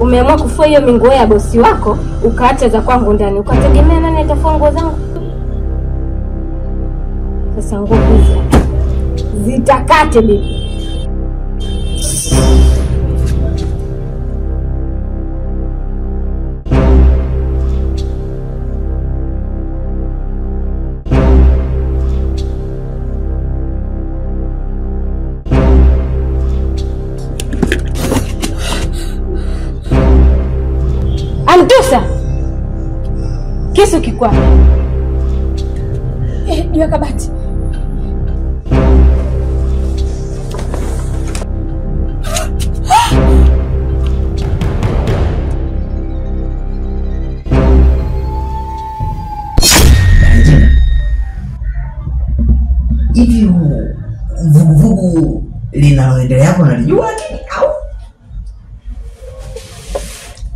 Umeamua kufua hiyo minguo ya bosi wako ukaacha za kwangu ndani, ukategemea nani atafua nguo zangu? Sasa nguo hizi zitakate bibi. Kisu kikwapi? eh, juu ya kabati hivi vuguvugu linaloendelea hapo nalijua lakini au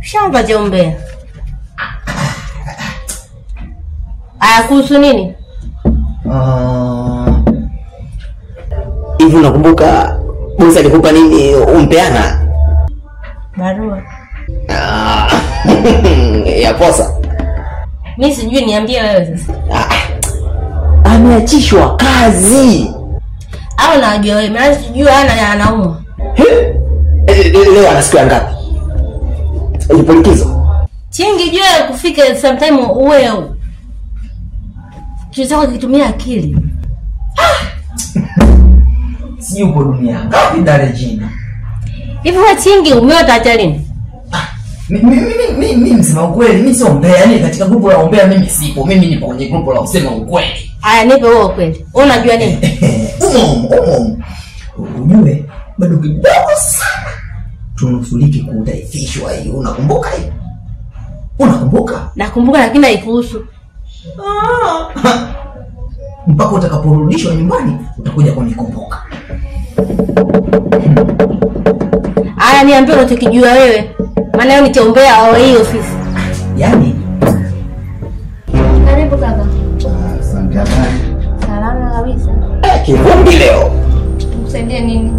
Shamba cha umbea. Aya, kuhusu nini? Hivi hivi unakumbuka bosi alikupa nini umpeana Barua. Ah, ya posa. Mi sijui, niambie wewe sasa. Ah, ameachishwa kazi Au nawajua wewe, maana sijui ana anaumwa. Eh, leo ana siku ngapi ipo likizo Chingi jua kufika sometime uwe kitu chako kitumia akili. si uko dunia ngapi da Regina Hivi wewe Chingi umeota acha lini? mimi mimi mi- mi- mi msema ukweli mimi sio mbea yani katika grupu la ombea mimi sipo mimi nipo kwenye grupu la usema ukweli Aya, nipe wewe ukweli. Wewe unajua nini? umo umo ujue bado kidogo sana tunusulike kutaifishwa hii unakumbuka hii unakumbuka Nakumbuka lakini haikuhusu. mpaka utakaporudishwa nyumbani utakuja kunikumbuka Aya, niambie unachokijua wewe. Maana leo ni cha umbea hii ofisi. yaani Karibu kaka. Asante sana. Salama kabisa. eh, kivumbi leo Tukusaidie nini?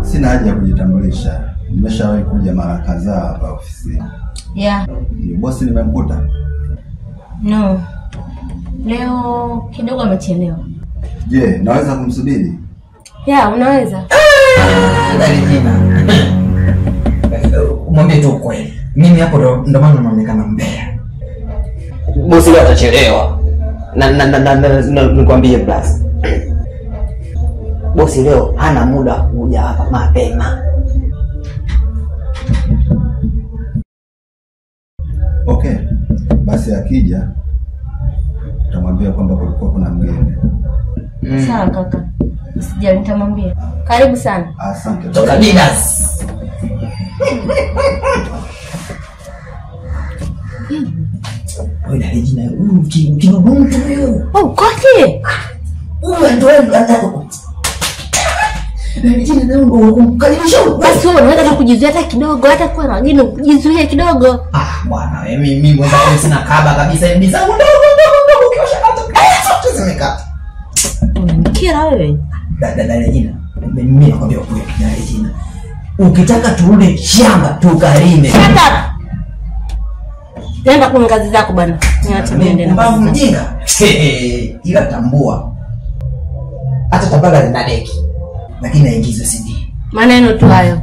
Sina haja ya kujitambulisha, nimeshawahi kuja mara kadhaa hapa ofisini. Yeah. Bosi nimemkuta. No. Leo kidogo amechelewa. Je, yeah, naweza kumsubiri? Yeah, unaweza. Mwambie tu kweli. mimi hapo ndo ndo maana naonekana mbea bosi leo atachelewa na na na, na, na, na nikwambie plus. bosi leo hana muda wa kuja hapa mapema Okay, basi akija utamwambia kwamba kulikuwa kuna mgeni. Mm. Sawa kaka. Sijali nitamwambia. Karibu sana. Asante. toka didas Oh. Basi wewe unaweza kujizuia hata kidogo, hata kuwa na wageni kujizuia kidogo. Ah, bwana mimi mimi sina kaba kabisa hivi zangu ndogo zote. Unanikera wewe. Dada dada jina. Mimi nakwambia ukweli dada jina. Ukitaka turudi shamba tukalime. Shut up. Nenda kwa kazi zako bwana. Niache niende na Mbavu mjinga. Hehe, Ila tambua. Hata tabaka lina deki. Lakini aingizwe sidi Maneno tu hayo.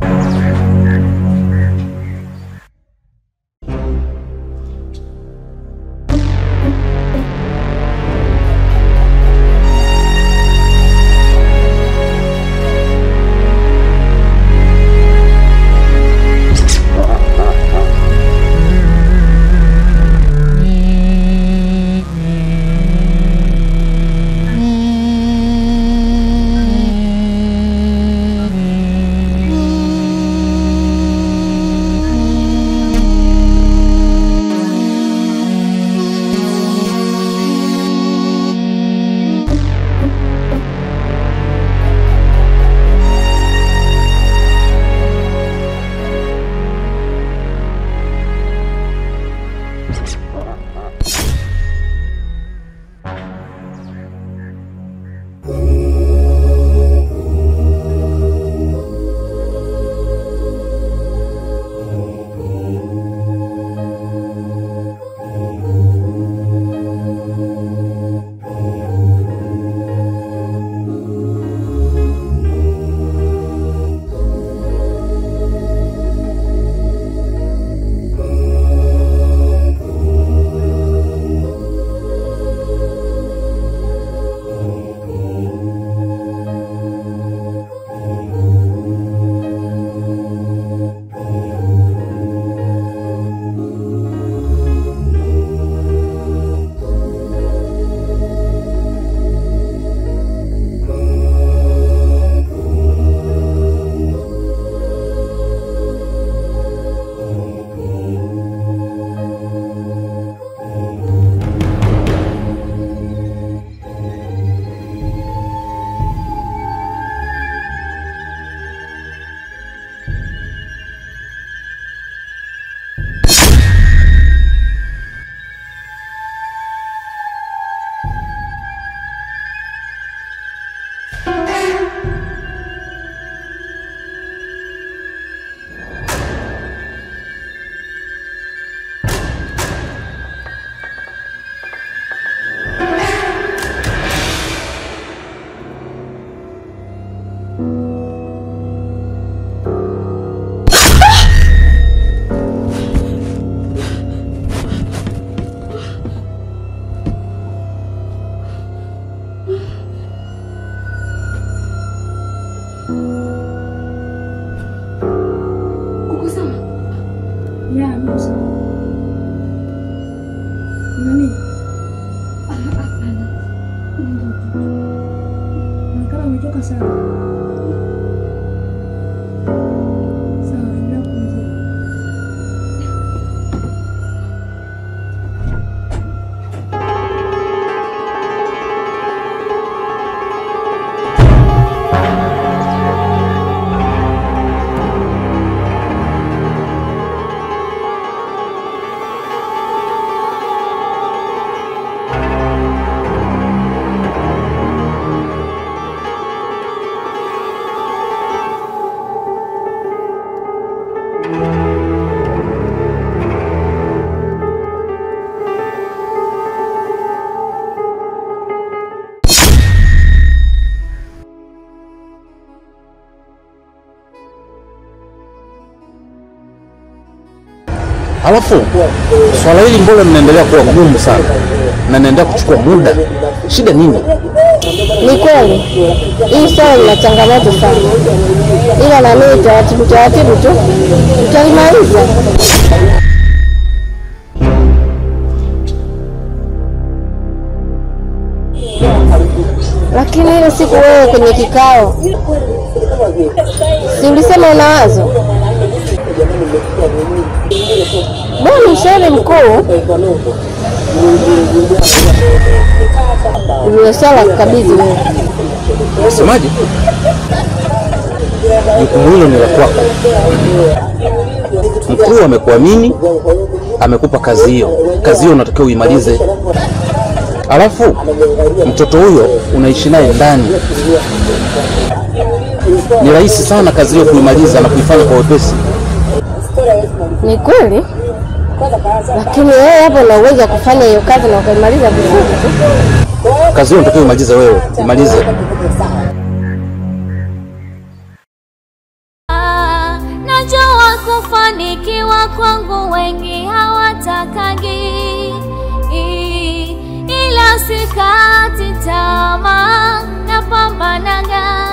Music. Alafu swala hili mbona linaendelea kuwa gumu sana na naendelea kuchukua muda? Shida nini? Ni kweli hii swala lina changamoto sana, ila nami taratibu taratibu tu tutalimaliza. Lakini ile siku wewe kwenye kikao, si ulisema una wazo? Bwana mshauri mkuu ndio swala kukabidhi wewe. Jukumu hilo ni la kwako. Mkuu amekuamini, amekupa kazi hiyo. Kazi hiyo unatakiwa uimalize. Alafu mtoto huyo unaishi naye ndani, ni rahisi sana kazi hiyo kuimaliza na kuifanya kwa wepesi. Ni kweli, lakini wewe hapo una uwezo wa kufanya hiyo kazi na ukaimaliza vizuri tu. Kazi hiyo unatakiwa umalize wewe, imalize. Ah, Najua kufanikiwa kwangu wengi hawatakagi, ila sikati tamaa, napambanaga.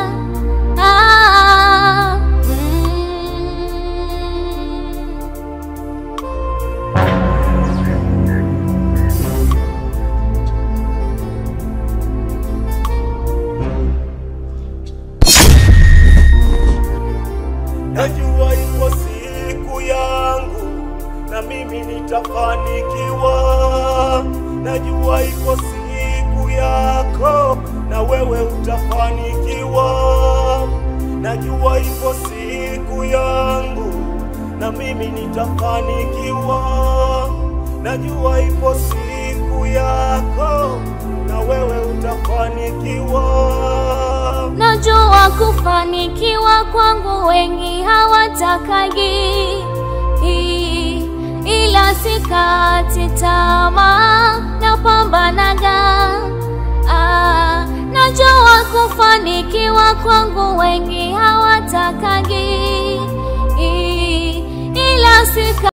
Siku yangu na mimi nitafanikiwa. Najua ipo siku yako na wewe utafanikiwa. Najua kufanikiwa kwangu wengi hawatakagi, ila sikati tamaa, napambanaga. Ah, Najua kufanikiwa kwangu wengi hawatakangi, ila sika